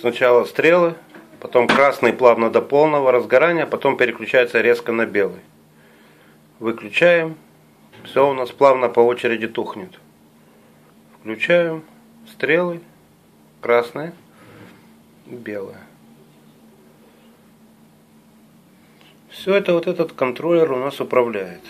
сначала стрелы, потом красный плавно до полного разгорания, а потом переключается резко на белый. Выключаем, все у нас плавно по очереди тухнет. Включаем стрелы, красные, белые. Все это вот этот контроллер у нас управляет.